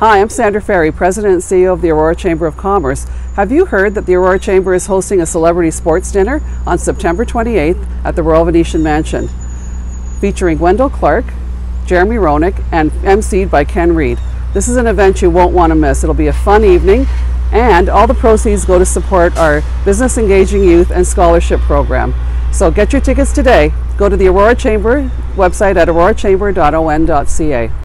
Hi, I'm Sandra Ferry, President and CEO of the Aurora Chamber of Commerce. Have you heard that the Aurora Chamber is hosting a celebrity sports dinner on September 28th at the Royal Venetian Mansion, featuring Wendel Clark, Jeremy Roenick, and emceed by Ken Reid. This is an event you won't want to miss. It'll be a fun evening, and all the proceeds go to support our Business Engaging Youth and Scholarship Program. So get your tickets today. Go to the Aurora Chamber website at aurorachamber.on.ca.